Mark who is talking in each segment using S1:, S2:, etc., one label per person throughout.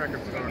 S1: records are.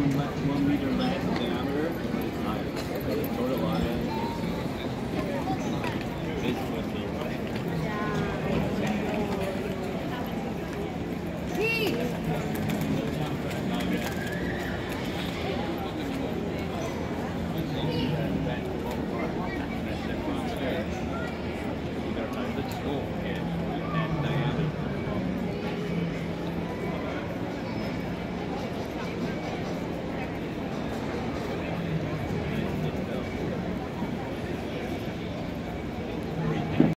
S1: one, meter back.